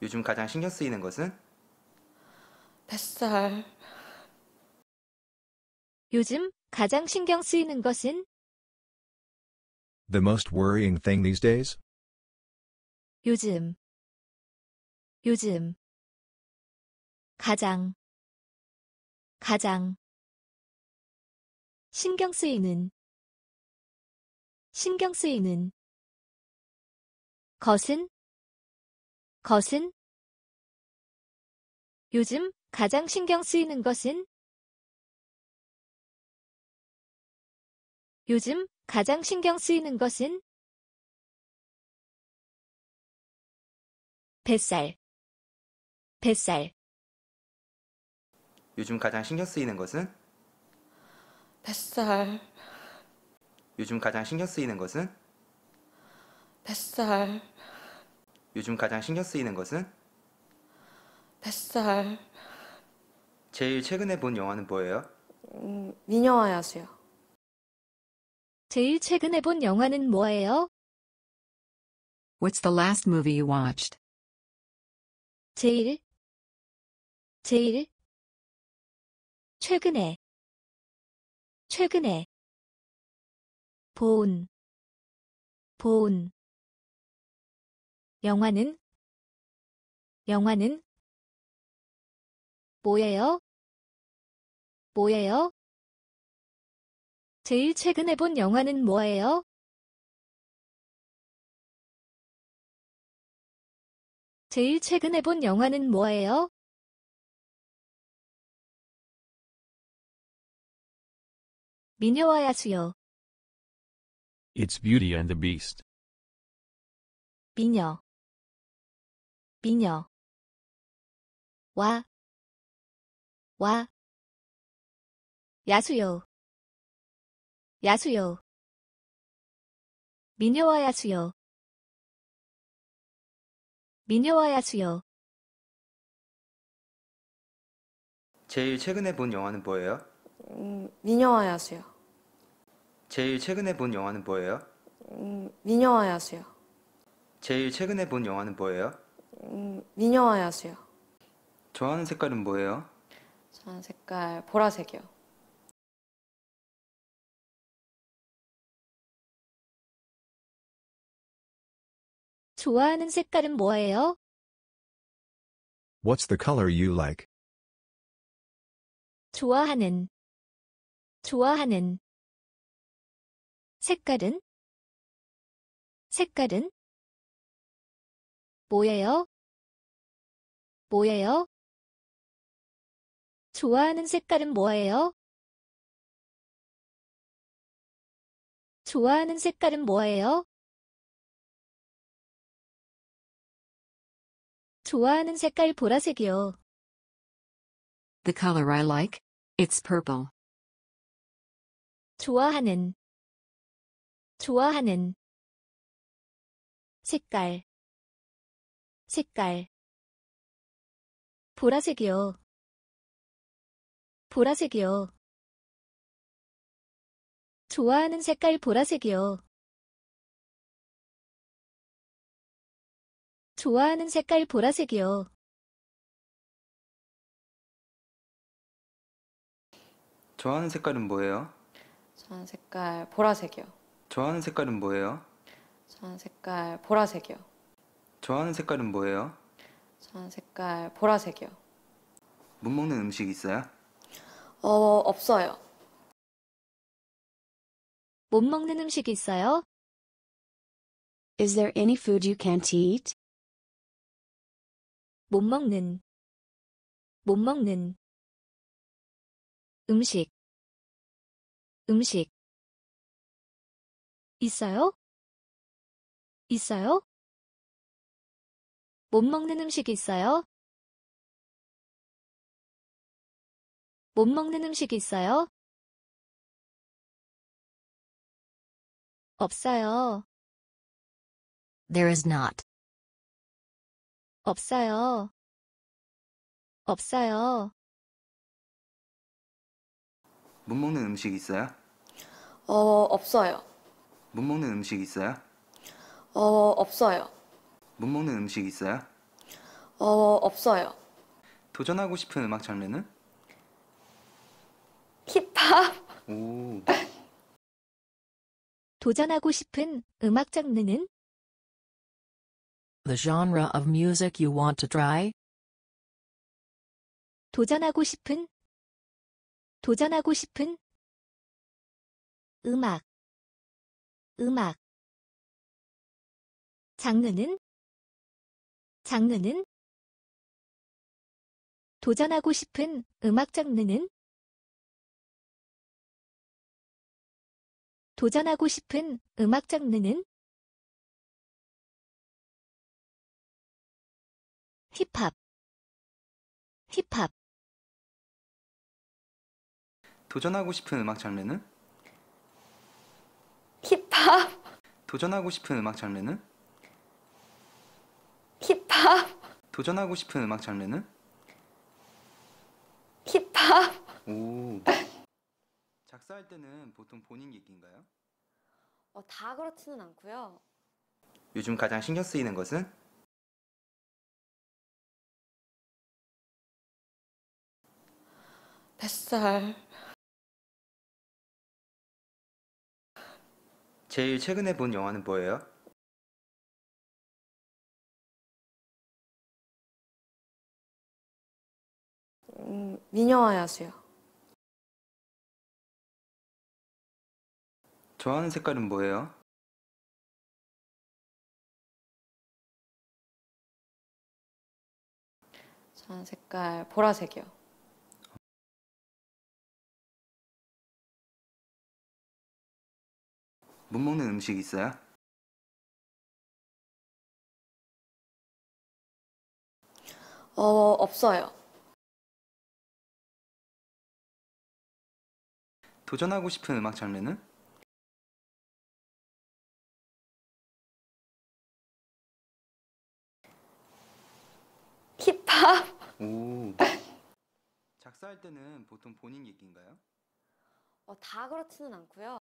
요즘 가장 신경 쓰이는 것은? 뱃살, 요즘 가장 신경 쓰이는 것은? The most worrying thing these days? 요즘, 요즘, 가장, 가장, 신경 쓰이는, 신경 쓰이는, 것은, 것은, 요즘 가장 신경 쓰이는 것은, 요즘 가장 신경 쓰이는 것은, 뱃살, 뱃살, 요즘 가장 신경 쓰이는 것은? 뱃살, 요즘 가장 신경 쓰이는 것은? 뱃살, 요즘 가장 신경 쓰이는 것은? 뱃살, 제일 최근에 본 영화는 뭐예요? 음, 미녀와 야수요. 제일 최근에 본 영화는 뭐예요? What's the last movie you watched? 제일, 제일, 최근에, 최근에, 본, 본, 영화는, 영화는, 뭐예요? 뭐예요? 제일 최근에 본 영화는 뭐예요? 제일 최근에 본 영화는 뭐예요? 미녀와 야수요. It's Beauty and the Beast. 미녀. 미녀. 와. 와. 야수요. 야수요. 미녀와 야수요. 미녀와 야수요. 제일 최근에 본 영화는 뭐예요? 음, 미녀와 야수요. 제일 최근에 본 영화는 뭐예요? 음, 미녀와 야수요. 제일 최근에 본 영화는 뭐예요? 음, 미녀와 야수요. 좋아하는 색깔은 뭐예요? 저는 색깔 보라색이요. 좋아하는 색깔은 뭐예요? What's the color you like? 좋아하는, 좋아하는. 색깔은? 색깔은? 뭐예요? 뭐예요? 좋아하는 색깔은 뭐예요? 좋아하는 색깔은 뭐예요? 좋아하는 색깔 보라색이요. The color I like? It's purple. 좋아하는, 좋아하는. 색깔, 색깔. 보라색이요. 보라색이요. 좋아하는 색깔 보라색이요. 좋아하는 색깔 보라색이요. 좋아하는 색깔은 뭐예요? 저는 색깔 보라색이요. 좋아하는 색깔은 뭐예요? 저는 색깔 보라색이요. 좋아하는 색깔은 뭐예요? 저는 색깔 보라색이요. 못 먹는 음식 있어요? 어, 없어요. 못 먹는 음식 있어요? Is there any food you can't eat? 못 먹는, 못 먹는. 음식, 음식. 있어요? 있어요? 못 먹는 음식 있어요? 못 먹는 음식 있어요? 없어요. There is not. 없어요. 없어요. 못 먹는 음식 있어요? 어, 없어요. 못 먹는 음식 있어요? 어, 없어요. 못 먹는 음식 있어요? 어, 없어요. 도전하고 싶은 음악 장르는? 힙합? 오, 도전하고 싶은 음악 장르는 The genre of music you want to try? 도전하고 싶은 도전하고 싶은 음악 음악 장르는 장르는 도전하고 싶은 음악 장르는 도전하고 싶은 음악 장르는 힙합 힙합 도전하고 싶은 음악 장르는? 힙합? 도전하고 싶은 음악 장르는? 힙합? 도전하고 싶은 음악 장르는? 힙합? 오. 작사할 때는 보통 본인 얘기인가요? 어, 다 그렇지는 않고요. 요즘 가장 신경 쓰이는 것은? 뱃살. 제일 최근에 본 영화는 뭐예요? 음, 미녀와 야수요. 좋아하는 색깔은 뭐예요? 저는 색깔 보라색이요. 못 먹는 음식 있어요? 어, 없어요. 도전하고 싶은 음악 장르는? 힙합? 오. 작사할 때는 보통 본인 얘기인가요? 어, 다 그렇지는 않고요.